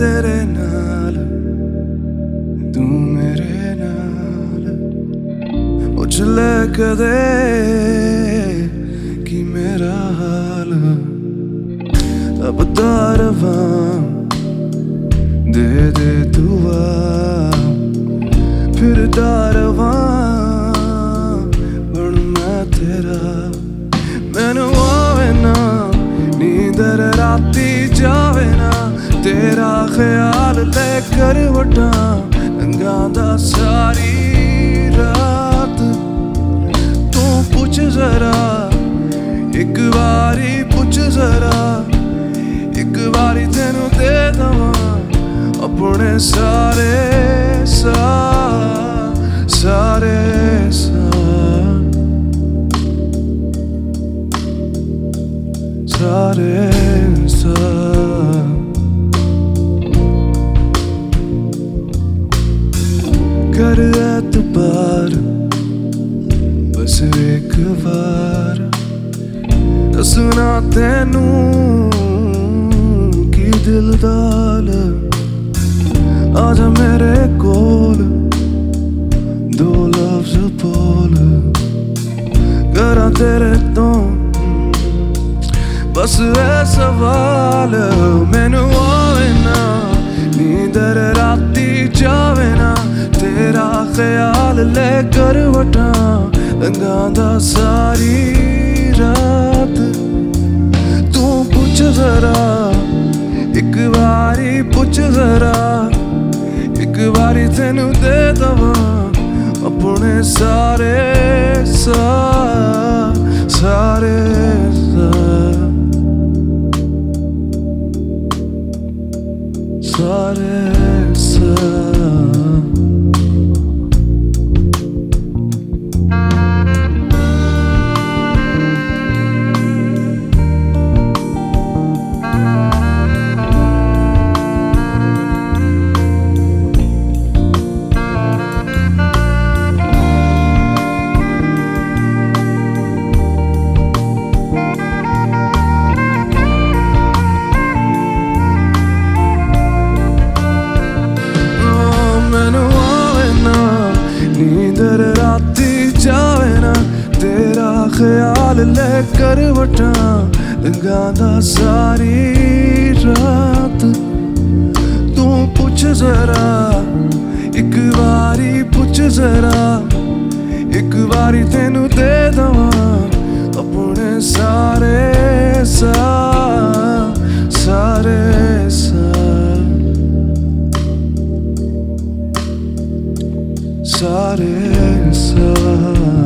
ਤੇਰੇ ਨਾਲ, ਤੂੰ ਮੇਰੇ ਨਾਲ। ਪੁੱਛ ਲੈ ਕਦੇ ਕਿ ਮੇਰਾ ਹਾਲ। ਅਬ ਦਰਵਾਂ ਦੇ ਦੇ ਦੁਆ ਫਿਰ ਦਰਵਾਂ ਬਣ ਮੈਂ ਤੇਰਾ। ਮੈਨੂੰ ਆਵੇ ਨਾ ਨੀਂਦਰ ਰਾਤੀ ਤੇਰਾ ਖਿਆਲ ਤੇ ਕਰ ਵਟਾਂ ਲੰਗਾ ਦਾ ਸਾਰੀ ਰਾਤ। ਤੂੰ ਪੁੱਛ ਜ਼ਰਾ, ਇੱਕ ਵਾਰੀ ਪੁੱਛ ਜ਼ਰਾ, ਇੱਕ ਵਾਰੀ ਤੈਨੂੰ ਦੇ ਦਵਾਂ ਆਪਣੇ ਸਾਰੇ ਸਾ ਸਾਰੇ ਸਾ। ਸਾਰੇ ਸਾ। ਕਰ ਐਤਬਾਰ ਬਸ ਇੱਕ ਵਾਰ। ਦੱਸਣਾ ਤੈਨੂੰ ਕੀ ਦਿਲਦਾਰ ਆ ਜਾ ਮੇਰੇ ਕੋਲ, ਦੋ ਲਫ਼ਜ਼ ਬੋਲ ਕਰਾਂ ਤੇਰੇ ਤੋਂ, ਬਸ ਇਹ ਸਵਾਲ। ਮੈਨੂੰ ਆਵੇ ਨਾ, ਨੀਂਦਰ ਰਾਤੀ ਜਾਵੇ ਨਾ। ਖਿਆਲ ਲੈ ਕਰ ਵਟਾਂ ਦਾ ਸਾਰੀ ਰਾਤ। ਤੂੰ ਪੁੱਛ ਜ਼ਰਾ, ਇੱਕ ਵਾਰੀ ਪੁੱਛ ਜ਼ਰਾ, ਇੱਕ ਵਾਰੀ ਤੈਨੂੰ ਦੇ ਦਵਾਂ ਆਪਣੇ ਸਾਰੇ ਸਾ ਸਾਰੇ ਸਾਰੇ ਲੈ ਕਰਵਟਾਂ ਗਾਂਦਾ ਸਾਰੀ ਰਾਤ। ਤੂੰ ਪੁੱਛ ਜ਼ਰਾ, ਇੱਕ ਵਾਰੀ ਪੁੱਛ ਜ਼ਰਾ, ਇੱਕ ਵਾਰੀ ਤੈਨੂੰ ਦੇ ਦਵਾਂ ਆਪਣੇ ਸਾਰੇ ਸਾ ਸਾਰੇ ਸਾ ਸਾਰੇ ਸਾ